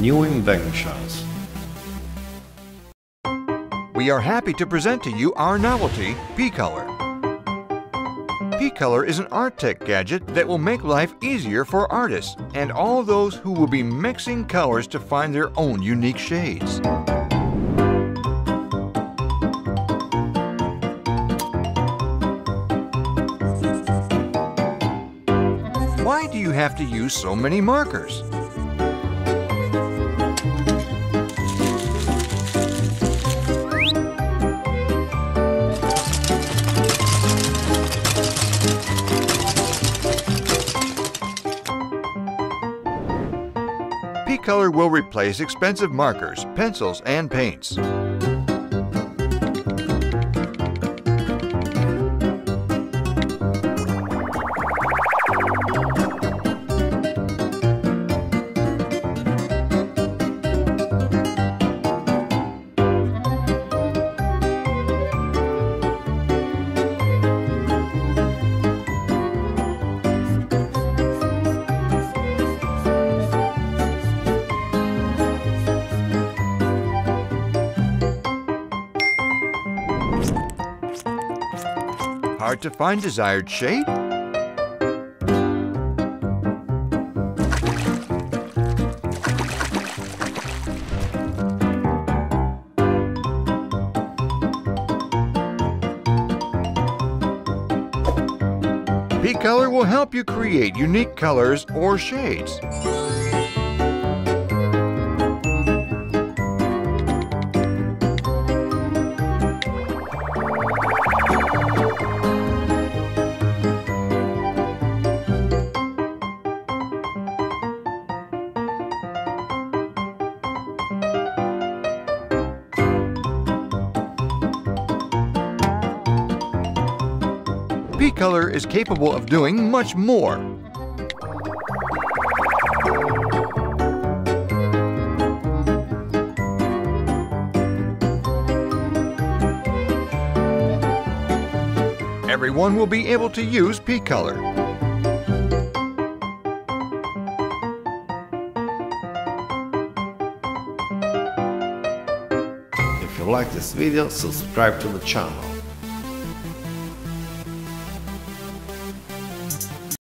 New inventions. We are happy to present to you our novelty, Picolor. Picolor is an art tech gadget that will make life easier for artists and all those who will be mixing colors to find their own unique shades. Why do you have to use so many markers? Picolor will replace expensive markers, pencils, and paints. Hard to find desired shade? Picolor will help you create unique colors or shades. Picolor is capable of doing much more. Everyone will be able to use Picolor. If you like this video, subscribe to the channel.